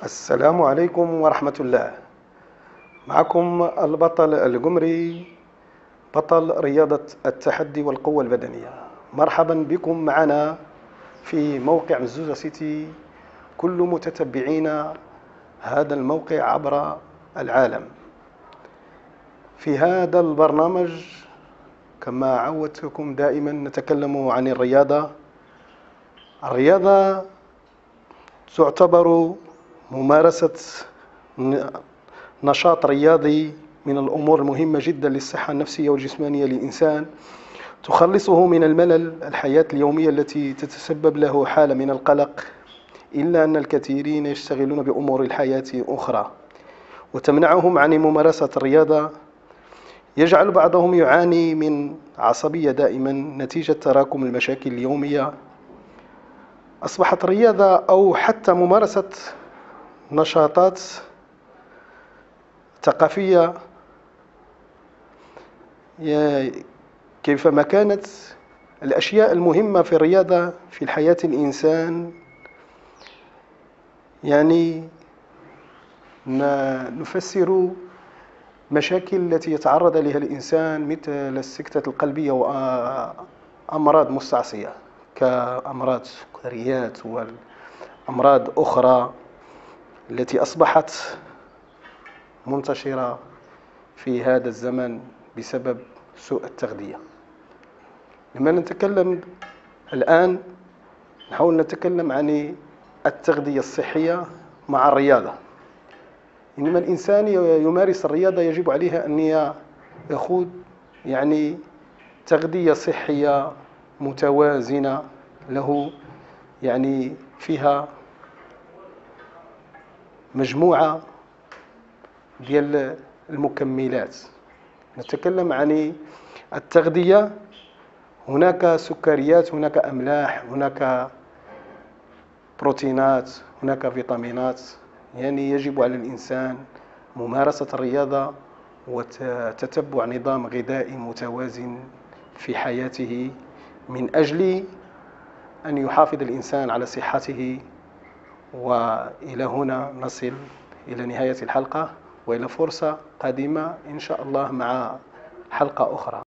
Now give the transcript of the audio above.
السلام عليكم ورحمة الله. معكم البطل القمري بطل رياضة التحدي والقوة البدنية. مرحبا بكم معنا في موقع مزوزة سيتي. كل متتبعين هذا الموقع عبر العالم. في هذا البرنامج كما عودتكم دائما نتكلم عن الرياضة. الرياضة تعتبر ممارسة نشاط رياضي من الأمور المهمة جدا للصحة النفسية والجسمانية للإنسان. تخلصه من الملل الحياة اليومية التي تتسبب له حالة من القلق إلا أن الكثيرين يشتغلون بأمور الحياة أخرى. وتمنعهم عن ممارسة الرياضة. يجعل بعضهم يعاني من عصبية دائما نتيجة تراكم المشاكل اليومية. أصبحت الرياضة أو حتى ممارسة نشاطات ثقافية كيفما كانت الأشياء المهمة في الرياضة في الحياة الإنسان. يعني نفسر مشاكل التي يتعرض لها الإنسان مثل السكتة القلبية وأمراض مستعصية كأمراض سكريات والأمراض أخرى. التي أصبحت منتشرة في هذا الزمن بسبب سوء التغذية. لما نتكلم الآن نحاول نتكلم عن التغذية الصحية مع الرياضة. إنما الإنسان يمارس الرياضة يجب عليه أن يأخذ يعني تغذية صحية متوازنة له يعني فيها مجموعة ديال المكملات. نتكلم عن التغذية. هناك سكريات هناك أملاح هناك بروتينات هناك فيتامينات. يعني يجب على الإنسان ممارسة الرياضة وتتبع نظام غذائي متوازن في حياته من أجل أن يحافظ الإنسان على صحته وإلى هنا نصل إلى نهاية الحلقة وإلى فرصة قادمة إن شاء الله مع حلقة أخرى.